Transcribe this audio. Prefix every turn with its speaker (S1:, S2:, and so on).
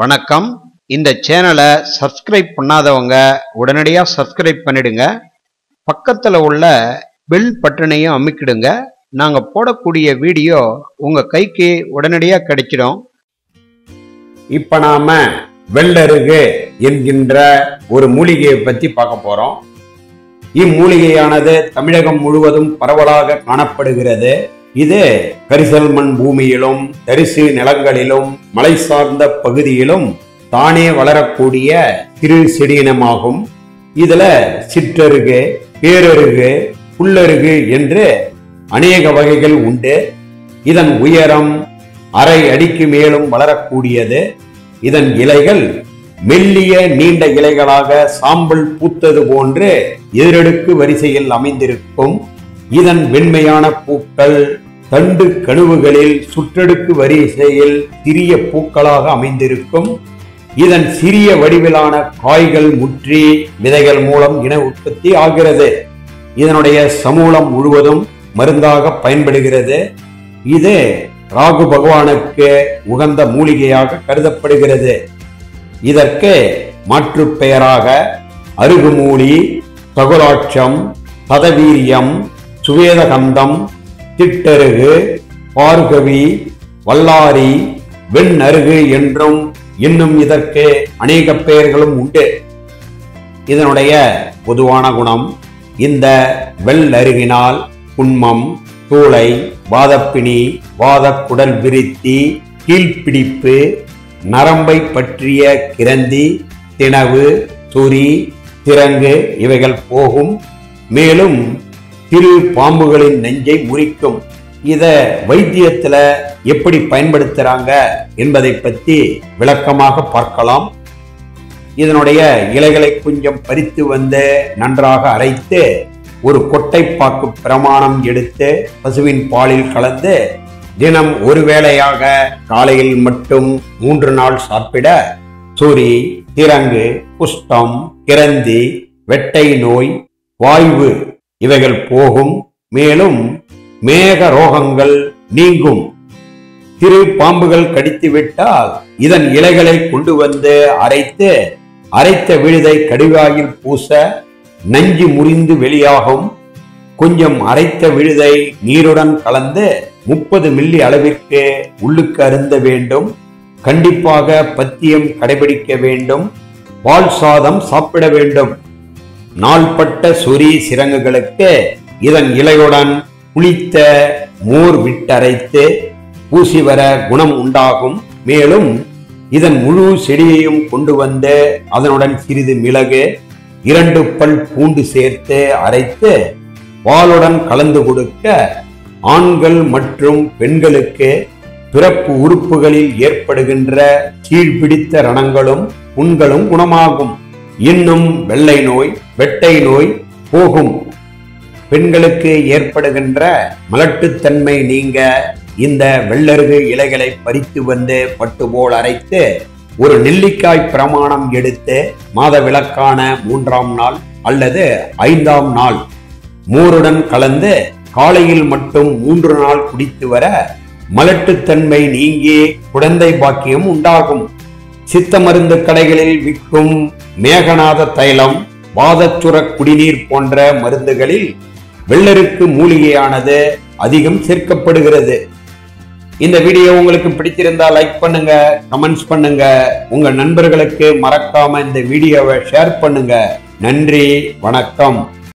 S1: வணக்கம். இந்த சேனலை சப்ஸ்கிரைப் பண்ணாதவங்க உடனடியாக சப்ஸ்கிரைப் பண்ணிடுங்க. பக்கத்தில் உள்ள பெல் பட்டனையும் அமைக்கிடுங்க. நாங்கள் போடக்கூடிய வீடியோ உங்கள் கைக்கு உடனடியாக கிடைச்சிடும்.
S2: இப்போ நாம் வெள்ளருகு என்கின்ற ஒரு மூலிகையை பற்றி பார்க்க போகிறோம் இம்மூலிகையானது தமிழகம் முழுவதும் பரவலாக காணப்படுகிறது. இது கரிசல் மண் பூமியிலும் தரிசு நிலங்களிலும் மலை சார்ந்த பகுதியிலும் தானே வளரக்கூடிய திரு செடியினமாகும். இதுல சிற்றருகு பேரருகு புல்லருகு என்று அநேக வகைகள் உண்டு. இதன் உயரம் அரை அடிக்கு மேலும் வளரக்கூடியது. இதன் இலைகள் மெல்லிய நீண்ட இலைகளாக சாம்பல் பூத்தது போன்று எதிரடுக்கு வரிசையில் அமைந்திருக்கும். இதன் வெண்மையான பூக்கள் தண்டு கணுவுகளில் சுற்றடுக்கு வரிசையில் சிறிய பூக்களாக அமைந்திருக்கும். இதன் சிறிய வடிவிலான காய்கள் முற்றி விதைகள் மூலம் இன உற்பத்தி ஆகிறது. இதனுடைய சமூலம் முழுவதும் மருந்தாக பயன்படுகிறது. இது ராகு பகவானுக்கு உகந்த மூலிகையாக கருதப்படுகிறது. இதற்கு மாற்று பெயராக அருகுமூலி தகுலாட்சம் பதவீரியம் சுவேதகந்தம் திட்டருகு பார்கவி வல்லாரி வெண்ணருகு என்றும் இன்னும் இதற்கு அநேக பெயர்களும் உண்டு. இதனுடைய பொதுவான குணம் இந்த வெள்ளருகினால் குன்மம் தூளை வாதப்பிணி வாதக்குடல் விருத்தி கீழ்ப்பிடிப்பு நரம்பை பற்றிய கிரந்தி திணவு துரி திறங்கு இவைகள் போகும். மேலும் திரு பாம்புகளின் நெஞ்சை முறிக்கும். இத வைத்தியத்துல எப்படி பயன்படுத்துறாங்க என்பதை பத்தி விளக்கமாக பார்க்கலாம். இதனுடைய இலைகளை கொஞ்சம் பறித்து வந்து நன்றாக அரைத்து ஒரு கொட்டைப்பாக்கு பிரமாணம் எடுத்து பசுவின் பாலில் கலந்து தினம் ஒரு வேளையாக காலையில் மட்டும் மூன்று நாள் சாப்பிட சூரி திரங்கு குஷ்டம் கிரந்தி வெட்டை நோய் வாய்வு இவைகள் போகும். மேலும் மேக ரோகங்கள் நீங்கும். திரு பாம்புகள் கடித்து விட்டால் இதன் இலைகளை கொண்டு வந்து அரைத்து அரைத்த விழுதை கடிவாயில் பூச நஞ்சு முறிந்து வெளியாகும். கொஞ்சம் அரைத்த விழுதை நீருடன் கலந்து முப்பது மில்லி அளவிற்கு உள்ளுக்கு அருந்த வேண்டும். கண்டிப்பாக பத்தியம் கடைபிடிக்க வேண்டும். பால் சாதம் சாப்பிட வேண்டும். நாள்பட்ட சொறி சிறங்குகளுக்கு இதன் இலையுடன் புளித்த மோர் விட்டரைத்து பூசி வர குணம் உண்டாகும். மேலும் இதன் முழு செடியையும் கொண்டு வந்து அதனுடன் சிறிது மிளகு இரண்டு பல் பூண்டு சேர்த்து அரைத்து பாலுடன் கலந்து கொடுக்க ஆண்கள் மற்றும் பெண்களுக்கு பிறப்பு உறுப்புகளில் ஏற்படுகின்ற கீழ்பிடித்த ரணங்களும் புண்களும் குணமாகும். இன்னும் வெள்ளை நோய் வெட்டை நோய் போகும். பெண்களுக்கு ஏற்படுகின்ற மலட்டுத்தன்மை நீங்க இந்த வெள்ளருகு இலைகளை பறித்து வந்து பட்டு போல் அரைத்து ஒரு நெல்லிக்காய் பிரமாணம் எடுத்து மாத விளக்கான மூன்றாம் நாள் அல்லது ஐந்தாம் நாள் மோருடன் கலந்து காலையில் மட்டும் மூன்று நாள் குடித்து வர மலட்டுத்தன்மை நீங்கி குழந்தை பாக்கியம் உண்டாகும். சித்த மருந்து கடைகளில் விற்கும் மேகநாத தைலம் வாதச்சுர குடிநீர் போன்ற மருந்துகளில் வெள்ளருக்கு மூலிகையானது அதிகம் சேர்க்கப்படுகிறது. இந்த வீடியோ உங்களுக்கு பிடிச்சிருந்தா லைக் பண்ணுங்க கமெண்ட்ஸ் பண்ணுங்க. உங்க நண்பர்களுக்கு மறக்காம இந்த வீடியோவை ஷேர் பண்ணுங்க. நன்றி வணக்கம்.